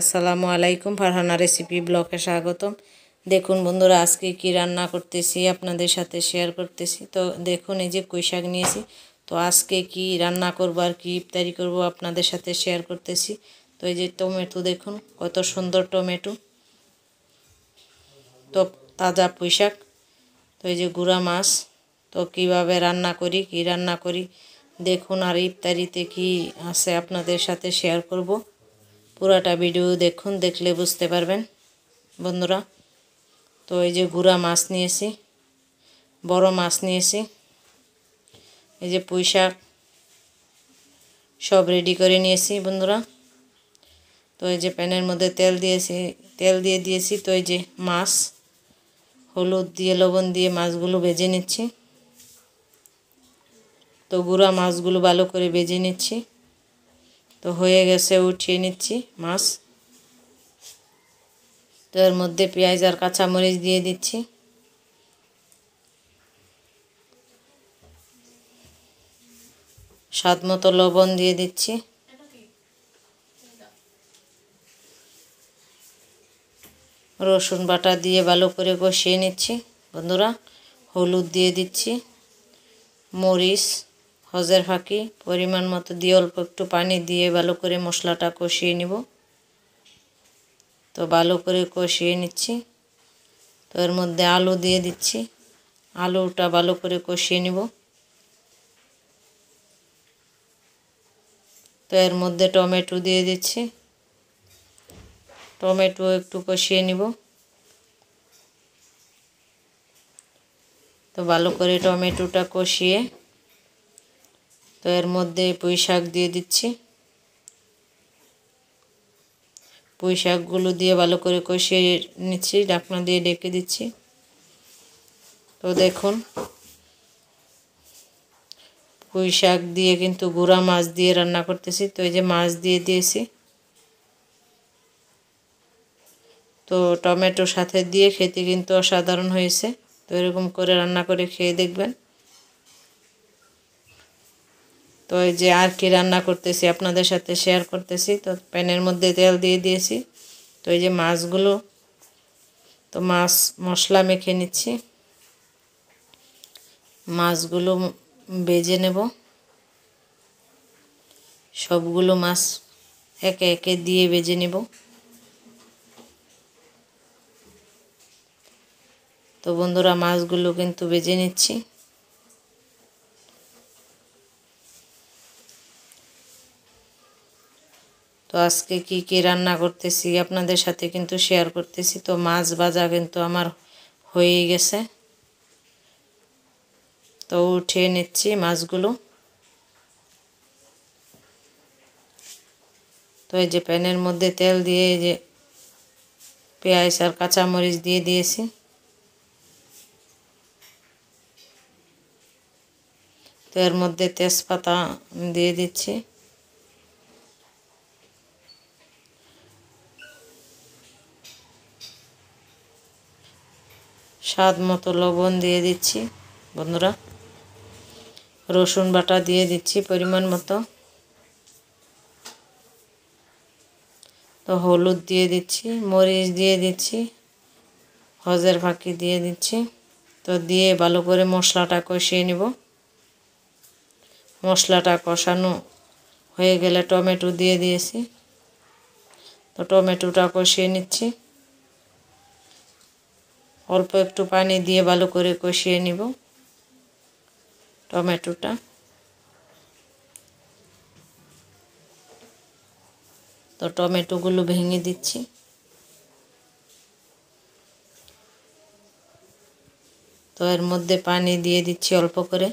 আসসালামু আলাইকুম, ফারহানা রেসিপি ব্লকে স্বাগতম। দেখুন বন্ধুরা, আজকে কি রান্না করতেছি, আপনাদের সাথে শেয়ার করতেছি। তো দেখুন, এই যে কুই শাক নিয়েছি। তো আজকে কি রান্না করব আর কি ইফতারি করব আপনাদের সাথে শেয়ার করতেছি। তো এই যে টমেটো দেখুন, কত সুন্দর টমেটো। তো তাজা পুঁই শাক। তো এই যে গুঁড়া মাছ। তো কীভাবে রান্না করি, কি রান্না করি, দেখুন আর ইফতারিতে কি আছে আপনাদের সাথে শেয়ার করব। পুরাটা ভিডিও দেখুন, দেখলে বুঝতে পারবেন, বন্ধুরা। তো এই যে গুঁড়া মাছ নিয়েছি, বড় মাছ নিয়েছি, এই যে পুঁই শাক, সব রেডি করে নিয়েছি, বন্ধুরা। তো এই যে প্যানের মধ্যে তেল দিয়েছি, তেল দিয়ে দিয়েছি, তো এই যে মাছ, হলুদ দিয়ে, লবণ দিয়ে মাছগুলো ভেজে নিচ্ছি। তো গুঁড়া মাছগুলো ভালো করে ভেজে নিচ্ছি। তো হয়ে গেছে, উঠিয়ে নিচ্ছি মাছ। তো এর মধ্যে পেঁয়াজ আর কাঁচামরিচ দিয়ে দিচ্ছি। স্বাদ মতো লবণ দিয়ে দিচ্ছি। রসুন বাটা দিয়ে ভালো করে কষিয়ে নিচ্ছি। বন্ধুরা, হলুদ দিয়ে দিচ্ছি। মরিচ। হজের ফাঁকি, পরিমাণ মতো দিয়ে অল্প একটু পানি দিয়ে ভালো করে মশলাটা কষিয়ে নিব। তো ভালো করে কষিয়ে নিচ্ছি। তো এর মধ্যে আলু দিয়ে দিচ্ছি। আলুটা ভালো করে কষিয়ে নিব। তো এর মধ্যে টমেটো দিয়ে দিচ্ছি। টমেটো একটু কষিয়ে নিব। তো ভালো করে টমেটোটা কষিয়ে তো এর মধ্যে পুঁই শাক দিয়ে দিচ্ছি। পুঁই শাকগুলো দিয়ে ভালো করে কষিয়ে নিচ্ছি ডাকনা দিয়ে ডেকে দিচ্ছি। তো দেখুন, পুঁই শাক দিয়ে কিন্তু গুঁড়া মাছ দিয়ে রান্না করতেছি। তো এই যে মাছ দিয়ে দিয়েছি। তো টমেটো সাথে দিয়ে খেতে কিন্তু অসাধারণ হয়েছে। তো এরকম করে রান্না করে খেয়ে দেখবেন। তো এই যে আর কি রান্না করতেছি, আপনাদের সাথে শেয়ার করতেছি, তো প্যানের মধ্যে তেল দিয়ে দিয়েছি। তো এই যে মাছগুলো, তো মাছ মশলা মেখে নিচ্ছি। মাছগুলো বেজে নেব। সবগুলো মাছ একে একে দিয়ে বেজে নেব। তো বন্ধুরা, মাছগুলো কিন্তু বেজে নিচ্ছি। তো আজকে কি কি রান্না করতেছি, আপনাদের সাথে কিন্তু শেয়ার করতেছি। তো মাছ ভাজা কিন্তু আমার হয়ে গেছে। তো উঠিয়ে নিচ্ছি মাছগুলো। তো এই যে প্যানের মধ্যে তেল দিয়ে এই যে পেঁয়াজ আর কাঁচামরিচ দিয়ে দিয়েছি। তো এর মধ্যে তেজপাতা দিয়ে দিচ্ছি। স্বাদ মতো লবণ দিয়ে দিচ্ছি, বন্ধুরা। রসুন বাটা দিয়ে দিচ্ছি পরিমাণ মতো। তো হলুদ দিয়ে দিচ্ছি, মরিচ দিয়ে দিচ্ছি হজের ফাঁকি দিয়ে দিচ্ছি। তো দিয়ে ভালো করে মশলাটা কষিয়ে নিব। মশলাটা কষানো হয়ে গেলে টমেটো দিয়ে দিয়েছি। তো টমেটোটা কষিয়ে নিচ্ছি। অল্প একটু পানি দিয়ে ভালো করে কষিয়ে নিব টমেটোটা। তো টমেটোগুলো ভেঙে দিচ্ছি। তো এর মধ্যে পানি দিয়ে দিচ্ছি অল্প করে।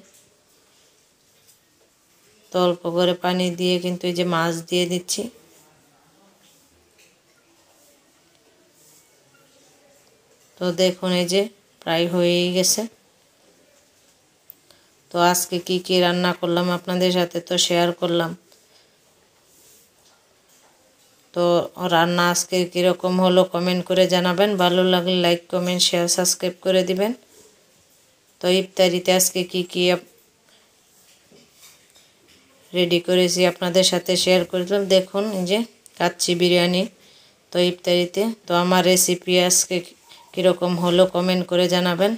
তো অল্প করে পানি দিয়ে কিন্তু এই যে মাছ দিয়ে দিচ্ছি। তো দেখুন এই যে প্রায় হয়েই গেছে। তো আজকে কি কি রান্না করলাম আপনাদের সাথে তো শেয়ার করলাম। তো রান্না আজকে কীরকম হলো কমেন্ট করে জানাবেন। ভালো লাগলে লাইক কমেন্ট শেয়ার সাবস্ক্রাইব করে দিবেন। তো ইফতারিতে আজকে কি কি রেডি করেছি আপনাদের সাথে শেয়ার করলাম। দেখুন যে কাচ্চি বিরিয়ানি তো ইফতারিতে। তো আমার রেসিপি আজকে কীরকম হলো কমেন্ট করে জানাবেন।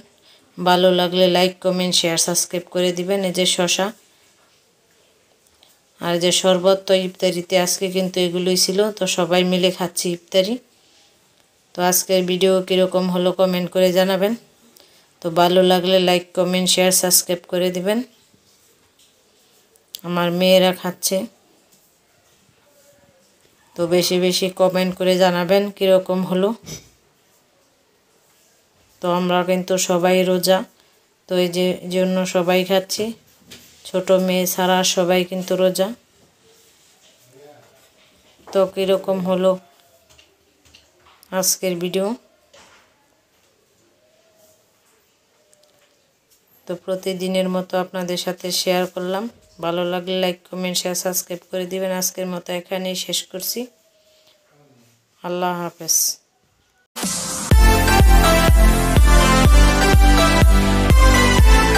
ভালো লাগলে লাইক কমেন্ট শেয়ার সাবস্ক্রাইব করে দিবেন। এই যে শশা। আর যে শরবত, তো ইফতারিতে আজকে কিন্তু এগুলোই ছিল, তো সবাই মিলে খাচ্ছি ইফতারি। তো আজকের ভিডিও কীরকম হলো কমেন্ট করে জানাবেন। তো ভালো লাগলে লাইক কমেন্ট শেয়ার সাবস্ক্রাইব করে দিবেন। আমার মেয়েরা খাচ্ছে। তো বেশি বেশি কমেন্ট করে জানাবেন কীরকম হলো। তো আমরা কিন্তু সবাই রোজা। তো এই যে জন্য সবাই খাচ্ছি। ছোট মেয়ে ছাড়া সবাই কিন্তু রোজা। তো কীরকম হলো আজকের ভিডিও? তো প্রতিদিনের মতো আপনাদের সাথে শেয়ার করলাম। ভালো লাগলে লাইক কমেন্ট শেয়ার সাবস্ক্রাইব করে দিবেন। আজকের মতো এখানেই শেষ করছি। আল্লাহ হাফেজ।